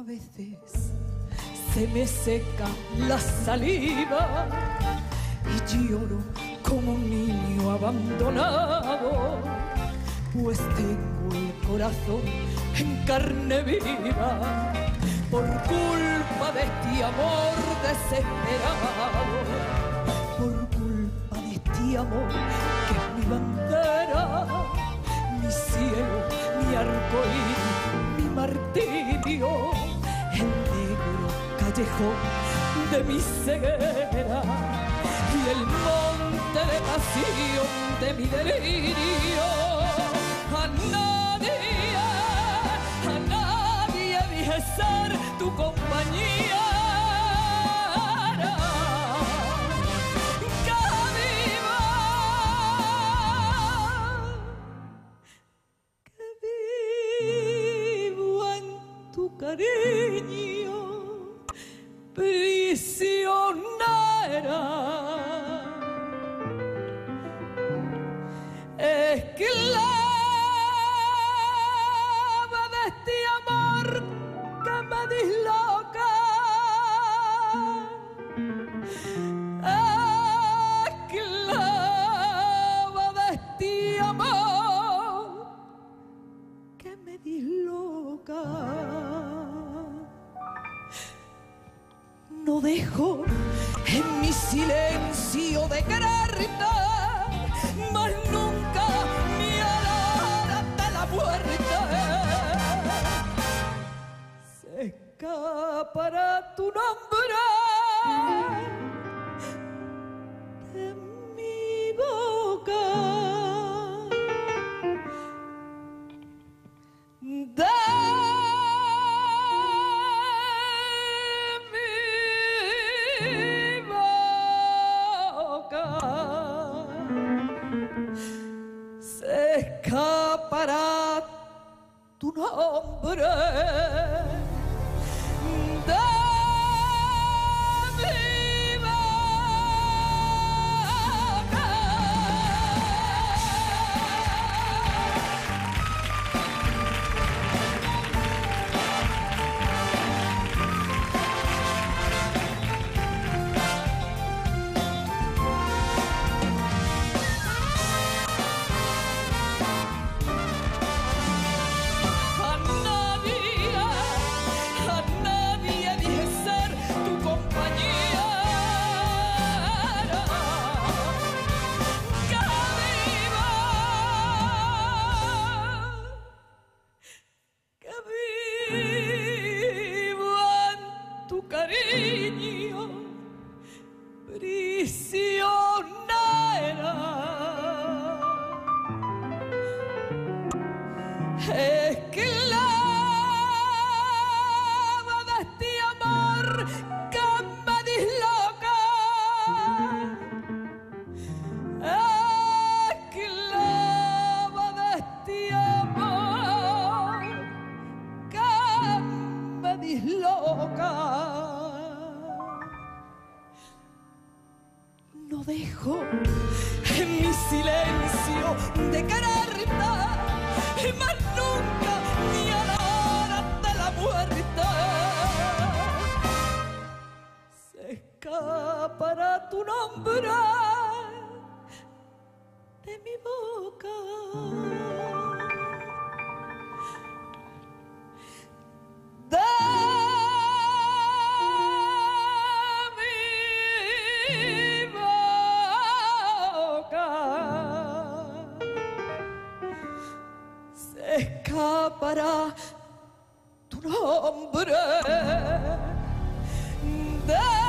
A veces se me seca la saliva y lloro como un niño abandonado, pues tengo el corazón en carne viva por culpa de este amor desesperado, por culpa de este amor que es mi bandera, mi cielo, mi arcoíris, mi martirio, de mi ceguera y el monte de pasión de mi delirio. A nadie, a nadie dije ser tu compañía. Que prisionera. Esclava de este amor que me disloca. Dejo en mi silencio de quererte, mas nunca ni a la hora de la muerte. Se escapará tu nombre tu cariño, prisionera. Esclava No dejo en mi silencio de quererte y más nunca ni a la de la muerte. Se escapará tu nombre escapará tu nombre. de